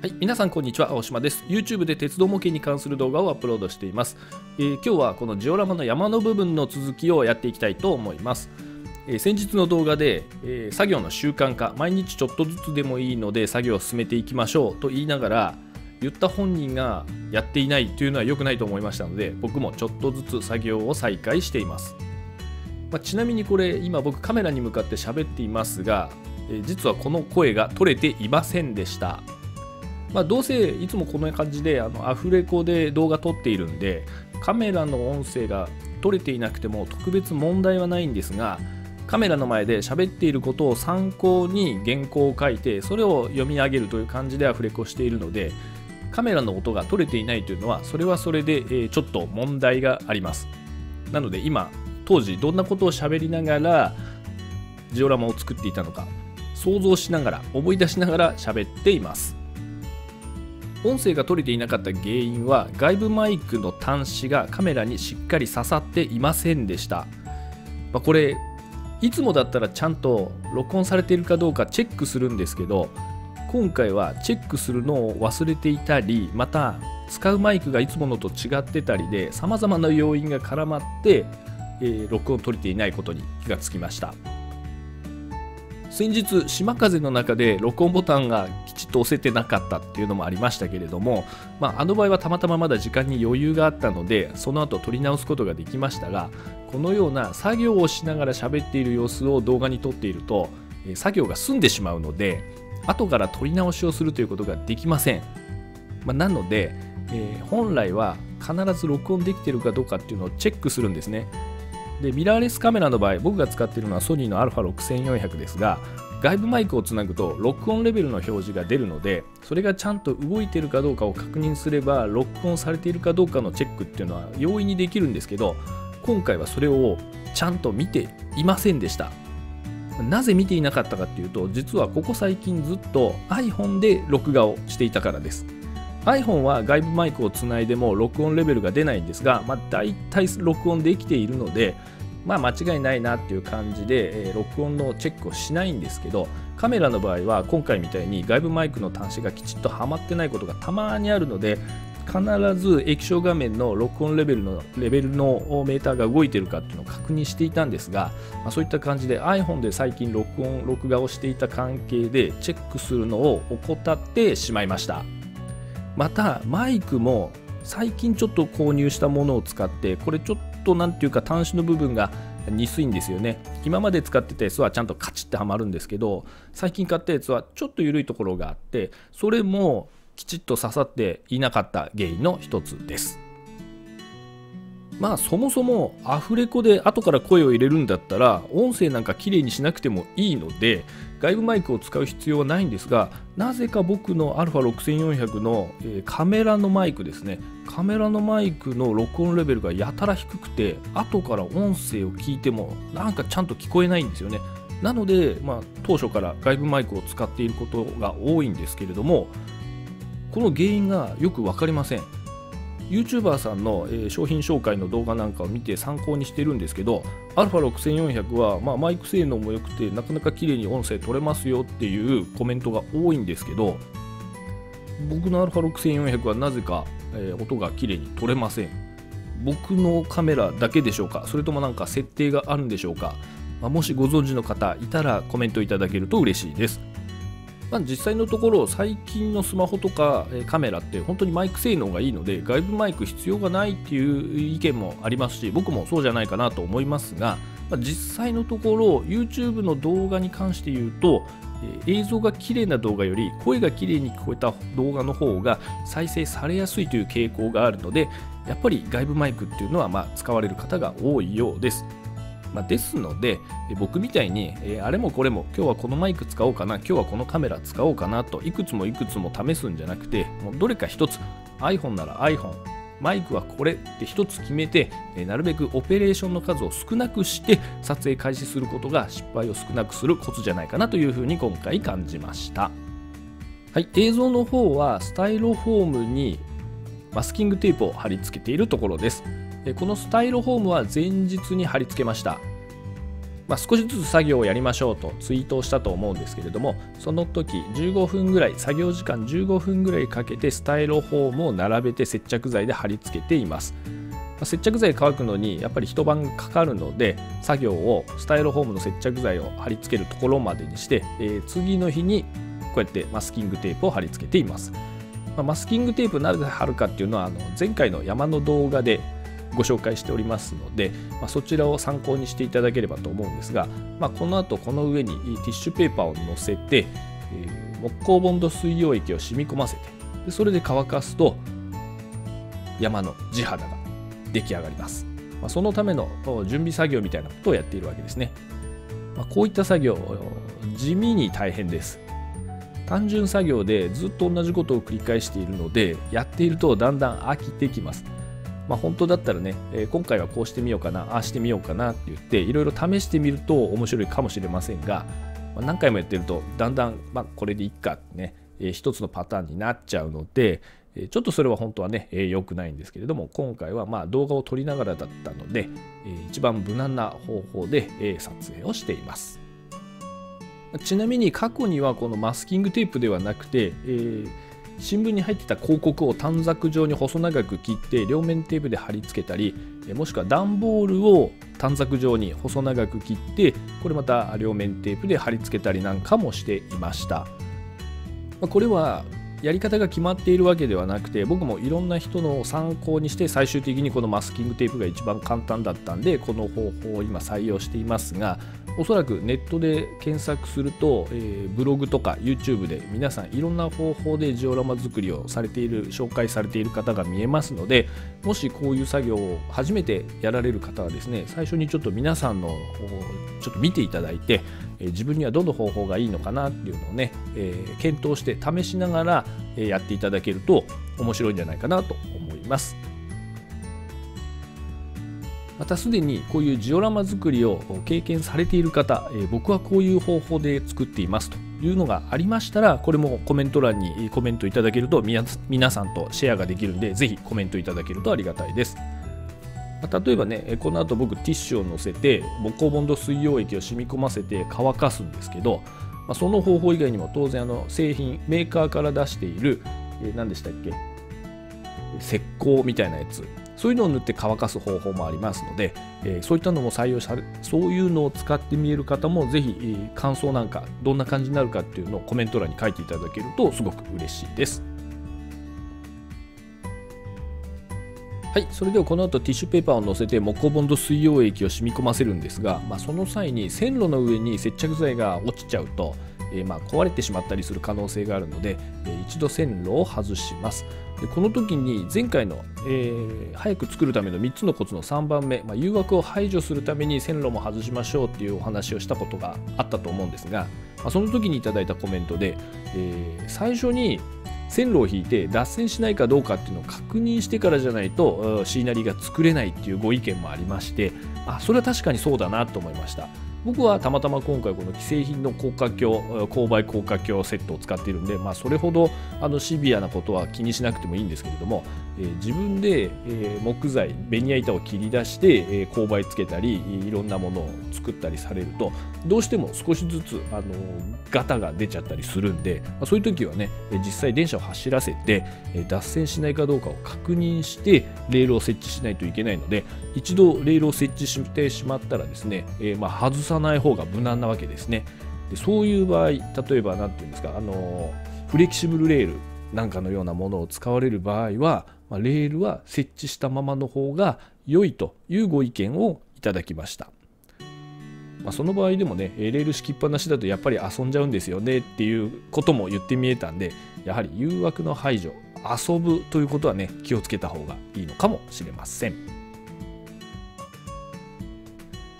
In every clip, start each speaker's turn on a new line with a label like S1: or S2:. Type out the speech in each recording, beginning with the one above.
S1: はい、皆さんこんにちは、青島です。YouTube で鉄道模型に関する動画をアップロードしています。えー今日はこのジオラマの山の部分の続きをやっていきたいと思います。えー先日の動画で、えー作業の習慣化、毎日ちょっとずつでもいいので作業を進めていきましょうと言いながら、言った本人がやっていないというのは良くないと思いましたので、僕もちょっとずつ作業を再開しています。まあちなみにこれ、今僕カメラに向かって喋っていますが、えー実はこの声が取れていませんでした。まあ、どうせいつもこんな感じであのアフレコで動画撮っているんでカメラの音声が撮れていなくても特別問題はないんですがカメラの前で喋っていることを参考に原稿を書いてそれを読み上げるという感じでアフレコしているのでカメラの音が撮れていないというのはそれはそれで、えーちょっと問題があります。なので今当時どんなことを喋りながらジオラマを作っていたのか想像しながら思い出しながら喋っています。音声が取れていなかった原因は外部マイクの端子がカメラにしっかり刺さっていませんでした、まあこれいつもだったらちゃんと録音されているかどうかチェックするんですけど今回はチェックするのを忘れていたりまた使うマイクがいつものと違ってたりで様々な要因が絡まって、えー録音取れていないことに気がつきました。先日島風の中で録音ボタンがきちっと押せてなかったっていうのもありましたけれども、まあ、あの場合はたまたままだ時間に余裕があったのでその後撮り直すことができましたがこのような作業をしながら喋っている様子を動画に撮っていると作業が済んでしまうので後から撮り直しをするということができません、まあなので、えー本来は必ず録音できているかどうかっていうのをチェックするんですね。でミラーレスカメラの場合僕が使っているのはソニーの α6400 ですが外部マイクをつなぐと録音レベルの表示が出るのでそれがちゃんと動いているかどうかを確認すれば録音されているかどうかのチェックっていうのは容易にできるんですけど今回はそれをちゃんと見ていませんでした。なぜ見ていなかったかっていうと実はここ最近ずっと iPhone で録画をしていたからです。iPhone は外部マイクをつないでも録音レベルが出ないんですが、まあ、大体録音できているので、まあ、間違いないなっていう感じで、えー録音のチェックをしないんですけどカメラの場合は今回みたいに外部マイクの端子がきちっとはまってないことがたまにあるので必ず液晶画面の録音レベルのレベルのメーターが動いてるかっていうのを確認していたんですが、まあ、そういった感じで iPhone で最近録音録画をしていた関係でチェックするのを怠ってしまいました。またマイクも最近ちょっと購入したものを使ってこれちょっとなんていうか端子の部分がにすいんですよね。今まで使ってたやつはちゃんとカチッてはまるんですけど最近買ったやつはちょっと緩いところがあってそれもきちっと刺さっていなかった原因の一つです。まあそもそもアフレコで後から声を入れるんだったら音声なんか綺麗にしなくてもいいので外部マイクを使う必要はないんですがなぜか僕の α6400 の、えカメラのマイクですね。カメラのマイクの録音レベルがやたら低くて後から音声を聞いてもなんかちゃんと聞こえないんですよね。なので、まあ、当初から外部マイクを使っていることが多いんですけれどもこの原因がよく分かりません。YouTuber さんの、え商品紹介の動画なんかを見て参考にしてるんですけど α6400 は、まあ、マイク性能も良くてなかなか綺麗に音声取れますよっていうコメントが多いんですけど僕の α6400 はなぜか、え音が綺麗に取れません。僕のカメラだけでしょうか？それともなんか設定があるんでしょうか、まもしご存知の方いたらコメントいただけると嬉しいです。まあ、実際のところ最近のスマホとかカメラって本当にマイク性能がいいので外部マイク必要がないっていう意見もありますし僕もそうじゃないかなと思いますが、まあ、実際のところ YouTube の動画に関して言うと映像が綺麗な動画より声が綺麗に聞こえた動画の方が再生されやすいという傾向があるのでやっぱり外部マイクっていうのはまあ使われる方が多いようです。まあ、ですので僕みたいに、えーあれもこれも今日はこのマイク使おうかな今日はこのカメラ使おうかなといくつもいくつも試すんじゃなくてもうどれか一つ iPhone なら iPhone マイクはこれって一つ決めて、えーなるべくオペレーションの数を少なくして撮影開始することが失敗を少なくするコツじゃないかなというふうに今回感じました。はい、映像の方はスタイロフォームにマスキングテープを貼り付けているところです。このスタイロフォームは前日に貼り付けました。まあ、少しずつ作業をやりましょうとツイートをしたと思うんですけれどもその時15分ぐらい作業時間15分ぐらいかけてスタイロフォームを並べて接着剤で貼り付けています、接着剤乾くのにやっぱり一晩かかるので作業をスタイロフォームの接着剤を貼り付けるところまでにして、えー、次の日にこうやってマスキングテープを貼り付けています、まあ、マスキングテープなぜ貼るかっていうのはあの前回の山の動画でご紹介しておりますので、まあ、そちらを参考にしていただければと思うんですが、まあ、この後この上にティッシュペーパーを乗せて、えー、木工ボンド水溶液を染み込ませてでそれで乾かすと山の地肌が出来上がります、まあ、そのための準備作業みたいなことをやっているわけですね、ま、こういった作業地味に大変です。単純作業でずっと同じことを繰り返しているのでやっているとだんだん飽きてきます。まあ、本当だったらね、えー、今回はこうしてみようかな、ああしてみようかなって言って、いろいろ試してみると面白いかもしれませんが、まあ、何回もやってると、だんだん、まあ、これでいっかってね、えー、一つのパターンになっちゃうので、え、ちょっとそれは本当はね、えー、良くないんですけれども、今回はまあ動画を撮りながらだったので、えー、一番無難な方法で、えー、撮影をしています。ちなみに過去にはこのマスキングテープではなくて、えー新聞に入ってた広告を短冊状に細長く切って両面テープで貼り付けたりもしくは段ボールを短冊状に細長く切ってこれまた両面テープで貼り付けたりなんかもしていました。これはやり方が決まっているわけではなくて僕もいろんな人の参考にして最終的にこのマスキングテープが一番簡単だったんでこの方法を今採用していますがおそらくネットで検索すると、えー、ブログとか YouTube で皆さんいろんな方法でジオラマ作りをされている紹介されている方が見えますのでもしこういう作業を初めてやられる方はですね最初にちょっと皆さんのちょっと見ていただいて、えー、自分にはどの方法がいいのかなっていうのをね、えー、検討して試しながら、やっていただけると面白いんじゃないかなと思います。またすでにこういうジオラマ作りを経験されている方、え僕はこういう方法で作っていますというのがありましたらこれもコメント欄にコメントいただけると皆さんとシェアができるんでぜひコメントいただけるとありがたいです。例えばねこの後僕ティッシュを乗せて木工ボンド水溶液を染み込ませて乾かすんですけど、まあ、その方法以外にも当然あの製品メーカーから出している、え、何でしたっけ石膏みたいなやつそういうのを塗って乾かす方法もありますので、え、そういったのも採用されそういうのを使ってみえる方もぜひ、感想なんかどんな感じになるかっていうのをコメント欄に書いていただけるとすごく嬉しいです。はい、それではこの後ティッシュペーパーを乗せて木工ボンド水溶液を染み込ませるんですが、まあ、その際に線路の上に接着剤が落ちちゃうと、えー、まあ壊れてしまったりする可能性があるので、えー、一度線路を外しますでこの時に前回の、えー、早く作るための3つのコツの3番目、まあ、誘惑を排除するために線路も外しましょうっていうお話をしたことがあったと思うんですが、まあ、その時にいただいたコメントで、え、最初に線路を引いて脱線しないかどうかっていうのを確認してからじゃないとシーナリが作れないっていうご意見もありましてあそれは確かにそうだなと思いました。僕はたまたま今回この既製品の高架橋勾配高架橋セットを使っているんで、まあ、それほどあのシビアなことは気にしなくてもいいんですけれども、えー、自分で、え、木材ベニヤ板を切り出して、え、勾配つけたりいろんなものを作ったりされるとどうしても少しずつあのガタが出ちゃったりするんで、まあ、そういう時はね実際電車を走らせて脱線しないかどうかを確認してレールを設置しないといけないので一度レールを設置してしまったらですね、え、まあ外さない方が無難なわけですね。でそういう場合、例えば何て言うんですか、あのフレキシブルレールなんかのようなものを使われる場合は、まあ、レールは設置したままの方が良いというご意見をいただきました。まあ、その場合でもね、レール敷きっぱなしだとやっぱり遊んじゃうんですよねっていうことも言ってみえたんで、やはり誘惑の排除、遊ぶということはね、気をつけた方がいいのかもしれません。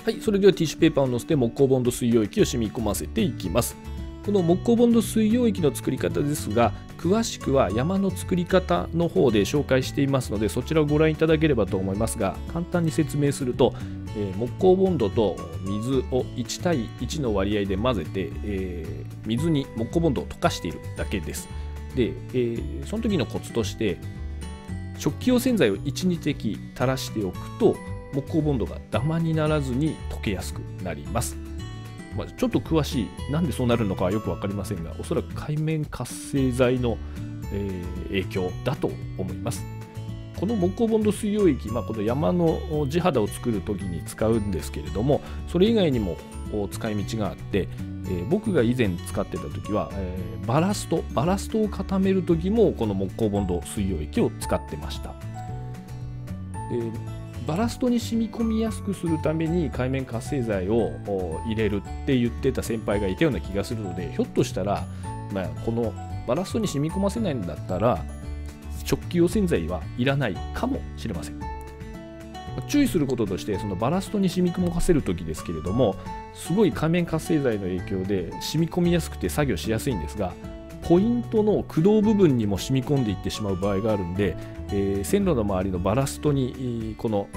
S1: はい、それではティッシュペーパーをのせて木工ボンド水溶液を染み込ませていきます。この木工ボンド水溶液の作り方ですが、詳しくは山の作り方の方で紹介していますので、そちらをご覧いただければと思いますが、簡単に説明すると、えー、木工ボンドと水を1対1の割合で混ぜて、えー、水に木工ボンドを溶かしているだけです。で、えー、その時のコツとして、食器用洗剤を1、2滴垂らしておくと、木工ボンドがダマにならずに溶けやすくなります。まあ、ちょっと詳しい、なんでそうなるのかはよく分かりませんが、おそらく海面活性剤の、えー、影響だと思います。この木工ボンド水溶液、まあ、この山の地肌を作る時に使うんですけれどもそれ以外にも使い道があって、えー、僕が以前使ってた時は、えー、バラストバラストを固める時もこの木工ボンド水溶液を使ってました、えー、バラストに染み込みやすくするために海面活性剤を入れるって言ってた先輩がいたような気がするのでひょっとしたら、まあ、このバラストに染み込ませないんだったら食器用洗剤はいらないかもしれません。注意することとしてそのバラストに染み込ませる時ですけれどもすごい仮面活性剤の影響で染み込みやすくて作業しやすいんですがポイントの駆動部分にも染み込んでいってしまう場合があるんで、えー、線路の周りのバラストにこの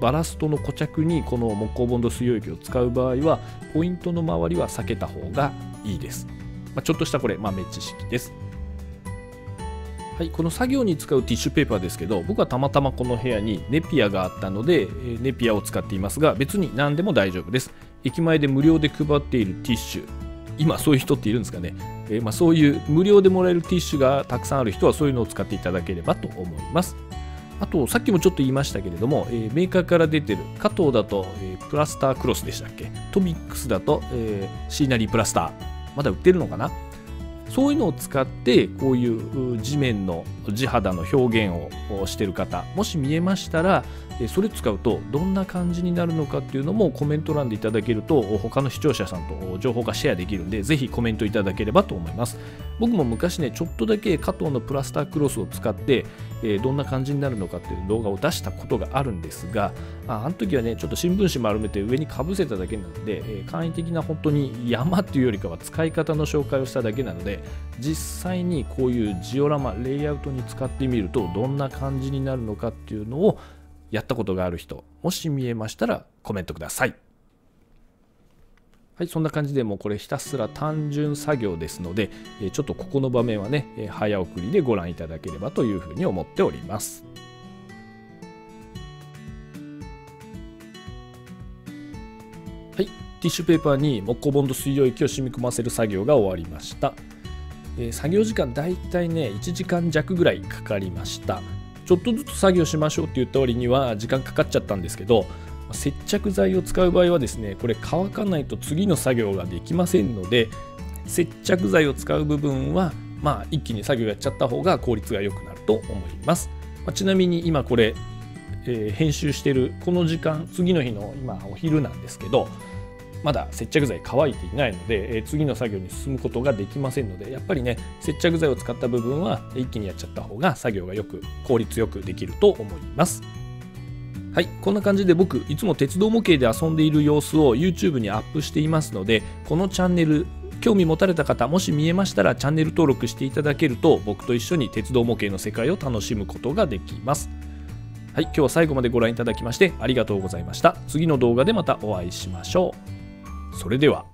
S1: バラストの固着にこの木工ボンド水溶液を使う場合はポイントの周りは避けた方がいいです、まあ、ちょっとしたこれ豆知識です。はい、この作業に使うティッシュペーパーですけど僕はたまたまこの部屋にネピアがあったのでネピアを使っていますが別に何でも大丈夫です。駅前で無料で配っているティッシュ。今そういう人っているんですかね、えー、まあ、そういう無料でもらえるティッシュがたくさんある人はそういうのを使っていただければと思います。あとさっきもちょっと言いましたけれども、えー、メーカーから出てる加藤だと、えー、プラスタークロスでしたっけ？トミックスだと、えシーナリープラスターまだ売ってるのかな？そういうのを使ってこういう地面の地肌の表現をしてる方もし見えましたらそれ使うとどんな感じになるのかっていうのもコメント欄でいただけると他の視聴者さんと情報がシェアできるんでぜひコメントいただければと思います。僕も昔ねちょっとだけ加藤のプラスタークロスを使ってどんな感じになるのかっていう動画を出したことがあるんですがあの時はねちょっと新聞紙丸めて上にかぶせただけなので簡易的な本当に山っていうよりかは使い方の紹介をしただけなので実際にこういうジオラマレイアウトに使ってみるとどんな感じになるのかっていうのをやったことがある人、もし見えましたらコメントください。はい、そんな感じでもうこれひたすら単純作業ですので、ちょっとここの場面はね、早送りでご覧いただければというふうに思っております。はい、ティッシュペーパーに木工ボンド水溶液を染み込ませる作業が終わりました。作業時間だいたいね1時間弱ぐらいかかりました。ちょっとずつ作業しましょうって言った割には時間かかっちゃったんですけど接着剤を使う場合はですねこれ乾かないと次の作業ができませんので接着剤を使う部分はまあ一気に作業やっちゃった方が効率が良くなると思います、まあ、ちなみに今これ、えー、編集してるこの時間次の日の今お昼なんですけどまだ接着剤乾いていないので、え、次の作業に進むことができませんのでやっぱりね接着剤を使った部分は一気にやっちゃった方が作業がよく効率よくできると思います。はいこんな感じで僕いつも鉄道模型で遊んでいる様子を YouTube にアップしていますのでこのチャンネル興味持たれた方もし見えましたらチャンネル登録していただけると僕と一緒に鉄道模型の世界を楽しむことができます。はい今日は最後までご覧いただきましてありがとうございました。次の動画でまたお会いしましょう。それでは。